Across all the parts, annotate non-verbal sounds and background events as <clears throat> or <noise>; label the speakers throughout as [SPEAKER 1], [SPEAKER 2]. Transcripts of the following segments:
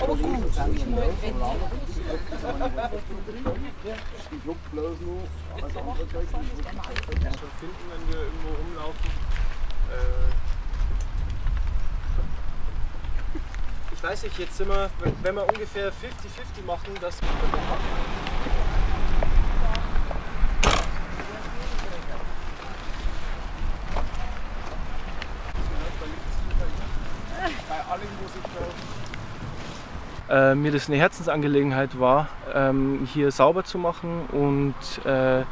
[SPEAKER 1] Aber gut.
[SPEAKER 2] finden, wenn wir irgendwo rumlaufen. Ich weiß nicht, jetzt sind wir, wenn wir ungefähr 50-50 machen, dass
[SPEAKER 3] äh, mir das eine Herzensangelegenheit war, ähm, hier sauber zu machen und äh,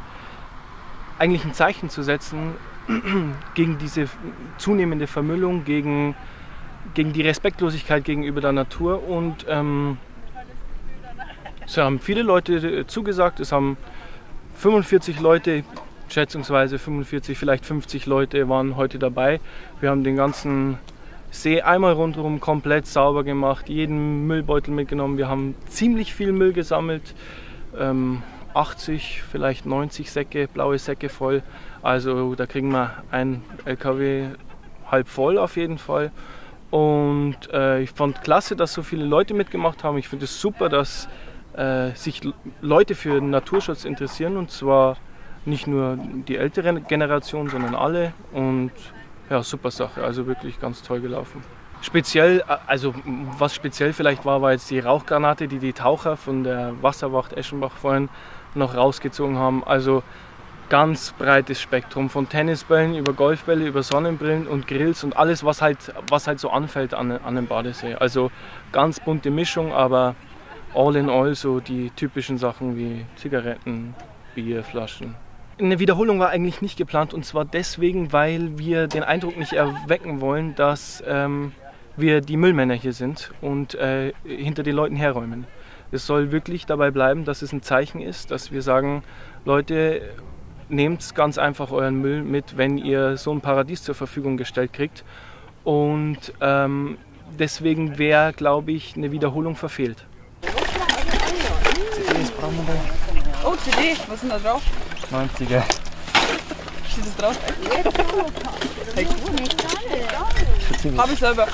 [SPEAKER 3] eigentlich ein Zeichen zu setzen <clears throat> gegen diese zunehmende Vermüllung, gegen, gegen die Respektlosigkeit gegenüber der Natur. Und ähm, es haben viele Leute zugesagt, es haben 45 Leute, schätzungsweise 45, vielleicht 50 Leute waren heute dabei. Wir haben den ganzen See einmal rundherum komplett sauber gemacht, jeden Müllbeutel mitgenommen. Wir haben ziemlich viel Müll gesammelt. Ähm, 80, vielleicht 90 Säcke, blaue Säcke voll. Also da kriegen wir ein LKW halb voll auf jeden Fall. Und äh, ich fand klasse, dass so viele Leute mitgemacht haben. Ich finde es super, dass äh, sich Leute für Naturschutz interessieren und zwar nicht nur die ältere Generation, sondern alle. Und ja, super Sache. Also wirklich ganz toll gelaufen. Speziell, äh, also was speziell vielleicht war, war jetzt die Rauchgranate, die die Taucher von der Wasserwacht Eschenbach vorhin noch rausgezogen haben. Also ganz breites Spektrum von Tennisbällen über Golfbälle, über Sonnenbrillen und Grills und alles, was halt, was halt so anfällt an, an dem Badesee. Also ganz bunte Mischung, aber all in all so die typischen Sachen wie Zigaretten, Bierflaschen. Eine Wiederholung war eigentlich nicht geplant und zwar deswegen, weil wir den Eindruck nicht erwecken wollen, dass ähm, wir die Müllmänner hier sind und äh, hinter den Leuten herräumen. Es soll wirklich dabei bleiben, dass es ein Zeichen ist, dass wir sagen, Leute, nehmt ganz einfach euren Müll mit, wenn ihr so ein Paradies zur Verfügung gestellt kriegt. Und ähm, deswegen wäre, glaube ich, eine Wiederholung verfehlt.
[SPEAKER 1] Da. Oh, CD, was ist denn da drauf?
[SPEAKER 3] 90er.
[SPEAKER 1] Steht das drauf? Hey, cool. Hab ich selber.